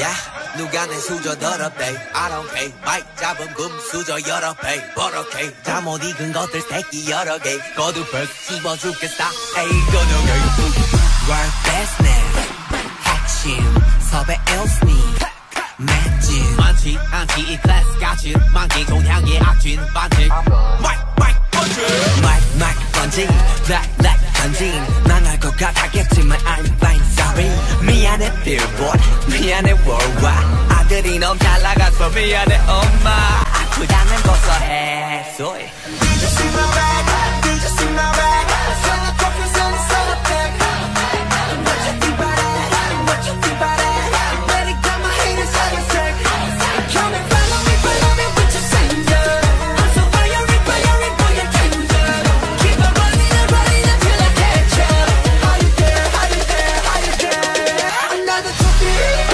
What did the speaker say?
Ya. 누가 내 수저 더럽대 I don't care 마이크 잡은 금 수저 여러 배 버럭해 잠못 익은 것들 새끼 여러 개 거두벌 씹어 죽겠다 에이 거두개 World business 핵심 섭외 일스니 맷진 많지 않지 이 클래스 같이 만기 동향의 악진 반지 마이크 마이크 번지 마이크 마이크 번지 블랙 블랙 던진 망할 것 같았겠지만 I'm fine sorry 미안해 billboard 미안해 worldwide. 아들이 너무 잘 나가서 미안해 엄마. 아프다면 고소해 소리 Yeah.